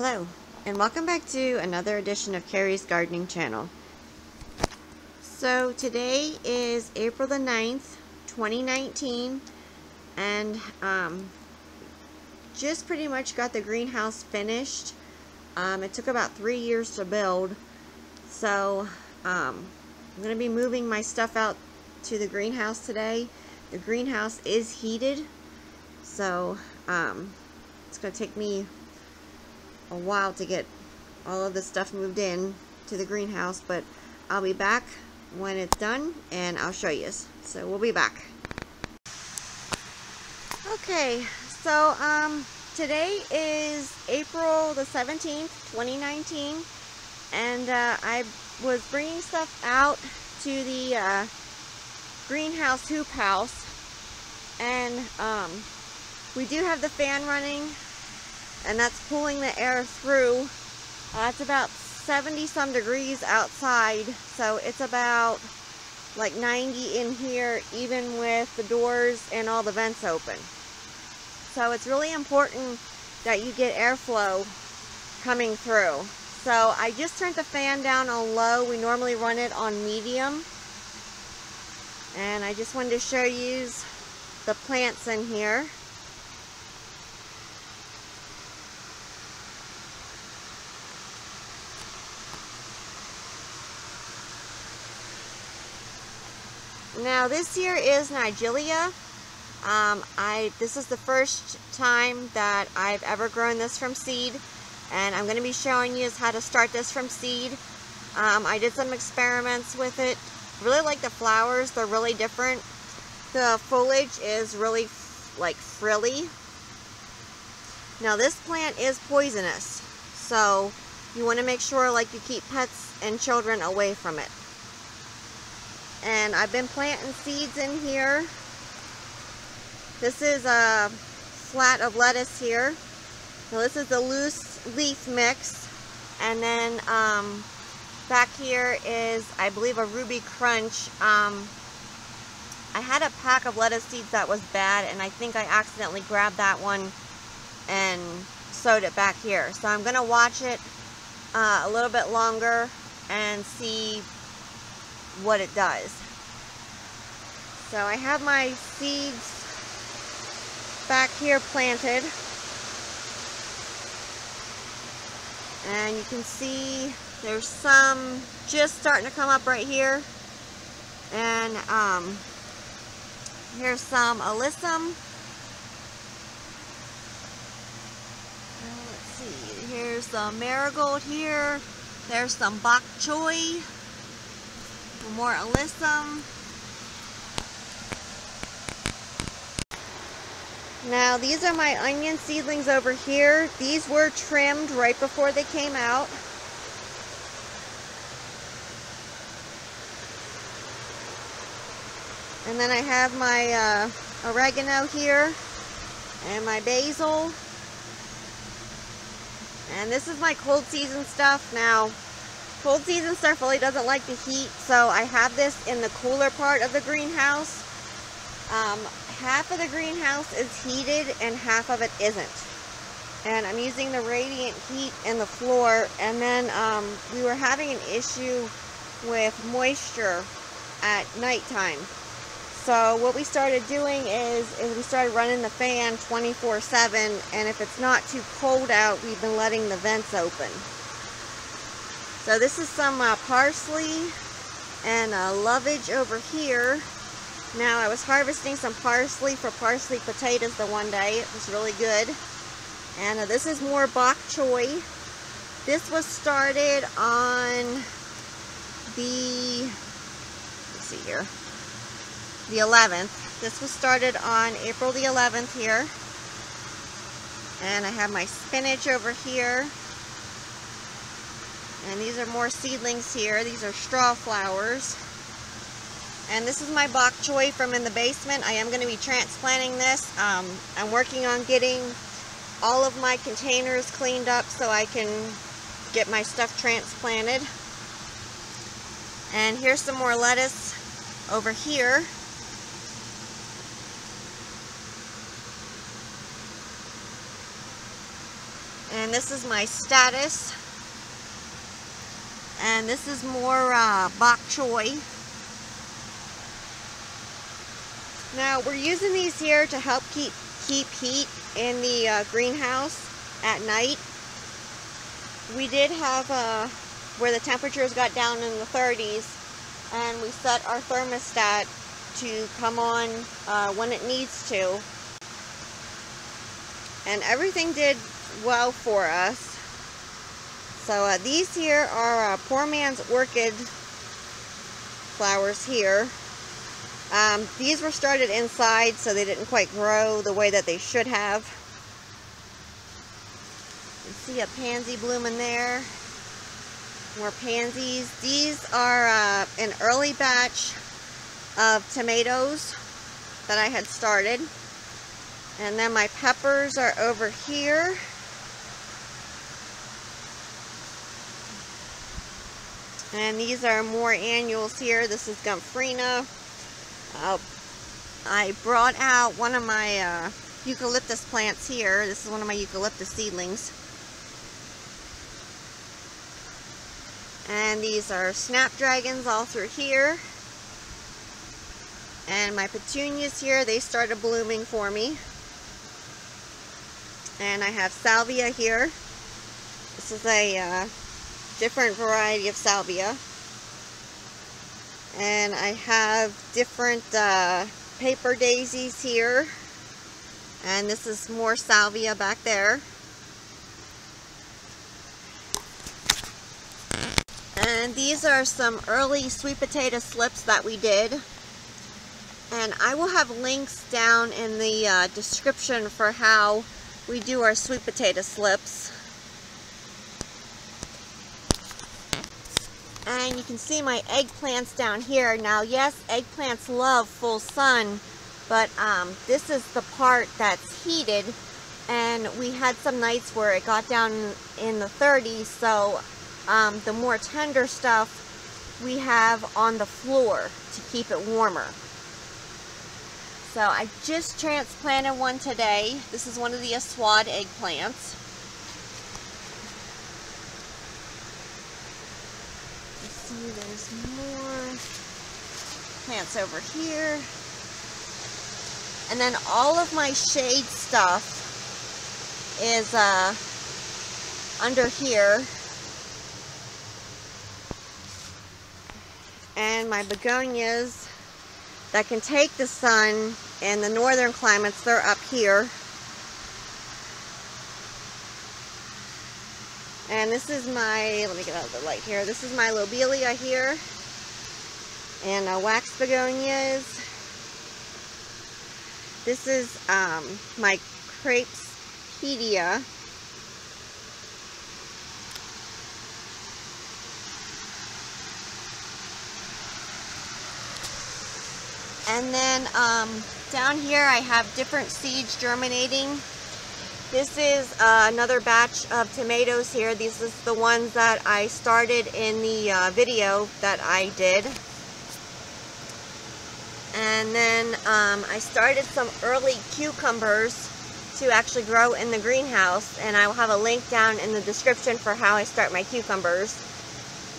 Hello, and welcome back to another edition of Carrie's Gardening Channel. So today is April the 9th, 2019, and um, just pretty much got the greenhouse finished. Um, it took about three years to build, so um, I'm going to be moving my stuff out to the greenhouse today. The greenhouse is heated, so um, it's going to take me a while to get all of this stuff moved in to the greenhouse, but I'll be back when it's done and I'll show you. So we'll be back. Okay, so um, today is April the 17th, 2019, and uh, I was bringing stuff out to the uh, greenhouse hoop house, and um, we do have the fan running and that's pulling the air through. Uh, it's about 70 some degrees outside, so it's about like 90 in here, even with the doors and all the vents open. So it's really important that you get airflow coming through. So I just turned the fan down on low. We normally run it on medium. And I just wanted to show you the plants in here. Now this here is Nigella. Um, I This is the first time that I've ever grown this from seed and I'm going to be showing you how to start this from seed. Um, I did some experiments with it. Really like the flowers. They're really different. The foliage is really like frilly. Now this plant is poisonous. So you want to make sure like you keep pets and children away from it and I've been planting seeds in here. This is a flat of lettuce here. Now this is the loose leaf mix. And then um, back here is, I believe, a Ruby Crunch. Um, I had a pack of lettuce seeds that was bad, and I think I accidentally grabbed that one and sowed it back here. So I'm going to watch it uh, a little bit longer and see what it does. So I have my seeds back here planted. And you can see there's some just starting to come up right here. And um, here's some alyssum. let's see, here's some marigold here. There's some bok choy more alyssum. Now these are my onion seedlings over here. These were trimmed right before they came out. And then I have my uh, oregano here and my basil. And this is my cold season stuff. Now, Cold season stuff really doesn't like the heat, so I have this in the cooler part of the greenhouse. Um, half of the greenhouse is heated and half of it isn't. And I'm using the radiant heat in the floor. And then um, we were having an issue with moisture at nighttime. So what we started doing is, is we started running the fan 24-7 and if it's not too cold out, we've been letting the vents open. So this is some uh, parsley and uh, lovage over here. Now I was harvesting some parsley for parsley potatoes the one day. It was really good. And uh, this is more bok choy. This was started on the, let's see here, the 11th. This was started on April the 11th here. And I have my spinach over here. And these are more seedlings here. These are straw flowers. And this is my bok choy from in the basement. I am going to be transplanting this. Um, I'm working on getting all of my containers cleaned up so I can get my stuff transplanted. And here's some more lettuce over here. And this is my statice. And this is more uh, bok choy. Now we're using these here to help keep keep heat in the uh, greenhouse at night. We did have uh, where the temperatures got down in the 30s and we set our thermostat to come on uh, when it needs to. And everything did well for us. So uh, these here are uh, poor man's orchid flowers here. Um, these were started inside, so they didn't quite grow the way that they should have. You see a pansy blooming there. More pansies. These are uh, an early batch of tomatoes that I had started. And then my peppers are over here. And these are more annuals here. This is Gomphrena. Uh, I brought out one of my uh, eucalyptus plants here. This is one of my eucalyptus seedlings. And these are snapdragons all through here. And my petunias here, they started blooming for me. And I have salvia here. This is a uh, different variety of salvia. And I have different uh, paper daisies here. And this is more salvia back there. And these are some early sweet potato slips that we did. And I will have links down in the uh, description for how we do our sweet potato slips and you can see my eggplants down here. Now, yes, eggplants love full sun, but um, this is the part that's heated, and we had some nights where it got down in the 30s, so um, the more tender stuff we have on the floor to keep it warmer. So I just transplanted one today. This is one of the Aswad eggplants. See there's more plants over here. And then all of my shade stuff is uh, under here. And my begonias that can take the sun in the northern climates, they're up here. And this is my, let me get out of the light here. This is my lobelia here. And uh, wax begonias. This is um, my craspedia. And then um, down here I have different seeds germinating. This is uh, another batch of tomatoes here. These is the ones that I started in the uh, video that I did. And then um, I started some early cucumbers to actually grow in the greenhouse. And I will have a link down in the description for how I start my cucumbers.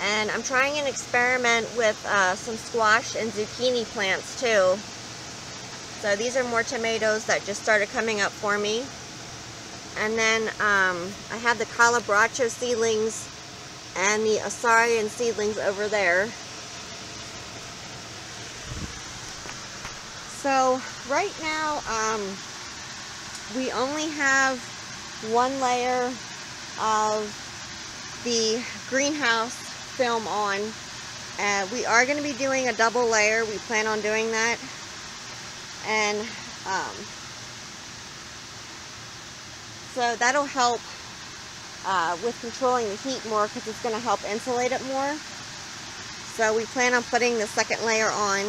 And I'm trying an experiment with uh, some squash and zucchini plants too. So these are more tomatoes that just started coming up for me. And then um, I have the Calibrachoa seedlings and the Asarian seedlings over there. So right now um, we only have one layer of the greenhouse film on. Uh, we are going to be doing a double layer. We plan on doing that. And um, so that'll help uh, with controlling the heat more because it's going to help insulate it more. So we plan on putting the second layer on.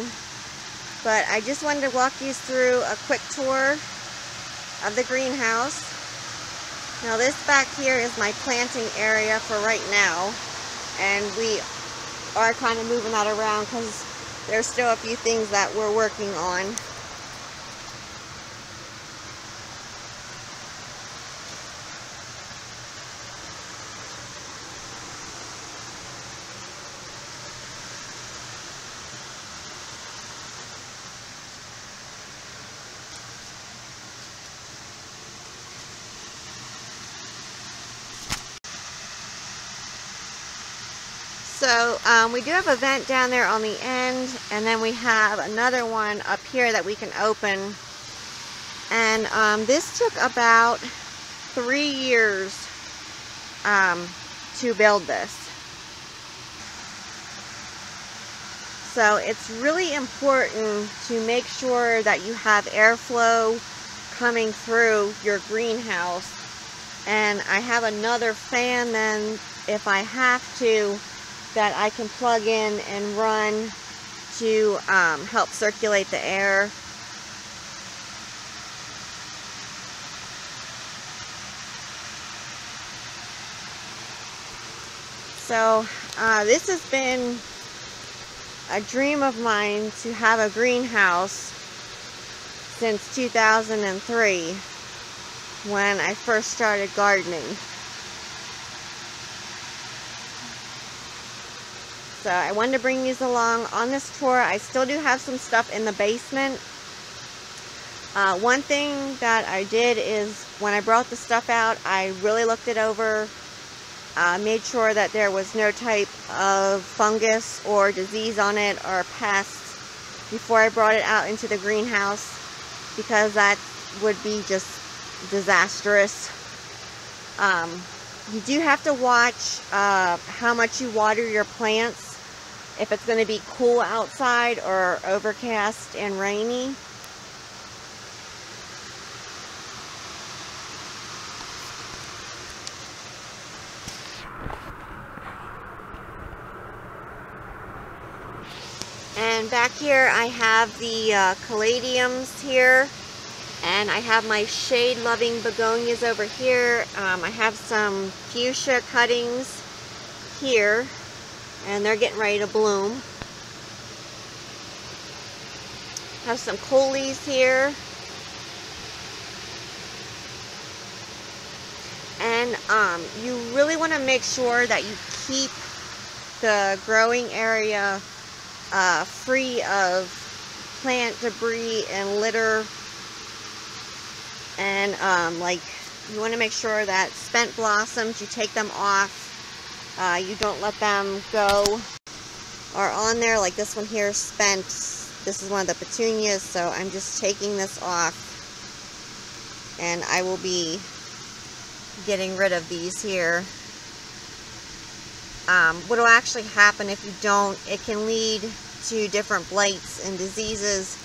But I just wanted to walk you through a quick tour of the greenhouse. Now this back here is my planting area for right now. And we are kind of moving that around because there's still a few things that we're working on. So um, we do have a vent down there on the end and then we have another one up here that we can open. And um, this took about three years um, to build this. So it's really important to make sure that you have airflow coming through your greenhouse. And I have another fan then if I have to that I can plug in and run to um, help circulate the air. So uh, this has been a dream of mine to have a greenhouse since 2003 when I first started gardening. So I wanted to bring these along on this tour. I still do have some stuff in the basement. Uh, one thing that I did is when I brought the stuff out, I really looked it over uh, made sure that there was no type of fungus or disease on it or pest before I brought it out into the greenhouse because that would be just disastrous. Um, you do have to watch uh, how much you water your plants if it's going to be cool outside or overcast and rainy. And back here I have the uh, caladiums here. And I have my shade-loving begonias over here. Um, I have some fuchsia cuttings here. And they're getting ready to bloom. Have some coleus here. And um, you really want to make sure that you keep the growing area uh, free of plant debris and litter and um, like you want to make sure that spent blossoms you take them off uh, you don't let them go or on there like this one here spent this is one of the petunias so I'm just taking this off and I will be getting rid of these here um, what will actually happen if you don't, it can lead to different blights and diseases.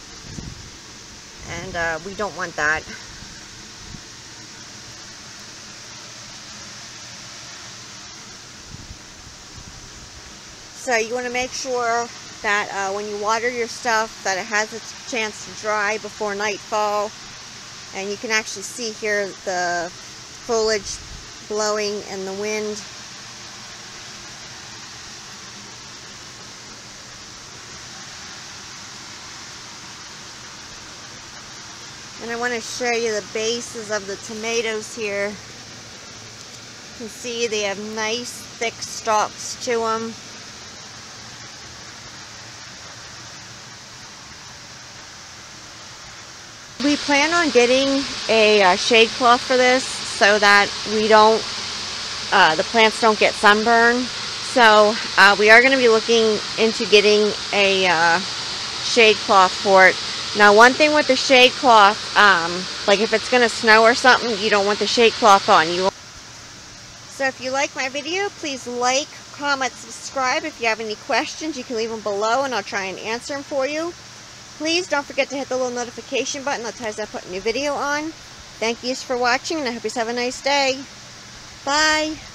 And uh, we don't want that. So you want to make sure that uh, when you water your stuff that it has a chance to dry before nightfall. And you can actually see here the foliage blowing in the wind And I want to show you the bases of the tomatoes here. You can see they have nice thick stalks to them. Plan on getting a uh, shade cloth for this so that we don't, uh, the plants don't get sunburn. So uh, we are going to be looking into getting a uh, shade cloth for it now one thing with the shade cloth, um, like if it's going to snow or something, you don't want the shade cloth on. You. So if you like my video, please like, comment, subscribe. If you have any questions, you can leave them below and I'll try and answer them for you. Please don't forget to hit the little notification button that tells I put a new video on. Thank you for watching and I hope you have a nice day. Bye.